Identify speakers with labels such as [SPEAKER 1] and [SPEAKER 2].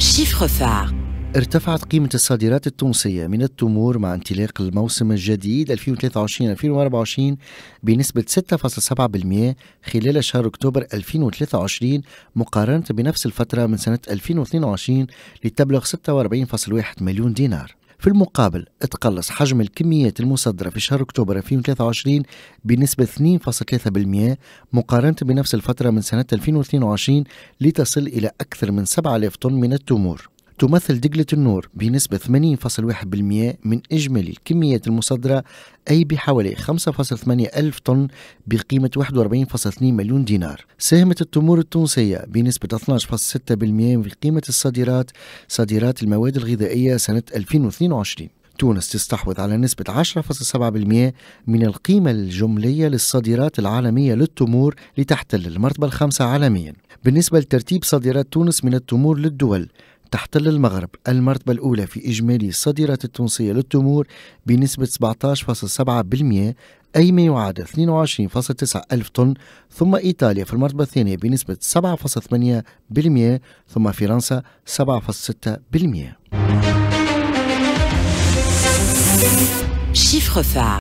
[SPEAKER 1] Chiffre phare.
[SPEAKER 2] ارتفعت قيمة الصادرات التونسية من التمور مع انطلاق الموسم الجديد 2023-2024 بنسبة 6.7% خلال شهر أكتوبر 2023 مقارنة بنفس الفترة من سنة 2022 لتبلغ 46.1 مليون دينار في المقابل اتقلص حجم الكميات المصدرة في شهر أكتوبر 2023 بنسبة 2.3% مقارنة بنفس الفترة من سنة 2022 لتصل إلى أكثر من 7000 طن من التمور. تمثل دقلة النور بنسبة 80.1% من إجمالي الكميات المصدرة أي بحوالي 5.8 ألف طن بقيمة 41.2 مليون دينار. ساهمت التمور التونسية بنسبة 12.6% بقيمة الصادرات صادرات المواد الغذائية سنة 2022 تونس تستحوذ على نسبة 10.7% من القيمة الجملية للصادرات العالمية للتمور لتحتل المرتبة الخامسة عالميا. بالنسبة لترتيب صادرات تونس من التمور للدول تحتل المغرب المرتبة الأولى في إجمالي الصادرات التونسية للتمور بنسبة 17.7% أي ما يعادل 22.9 ألف طن ثم إيطاليا في المرتبة الثانية بنسبة 7.8% ثم فرنسا 7.6%
[SPEAKER 1] Chiffre phare.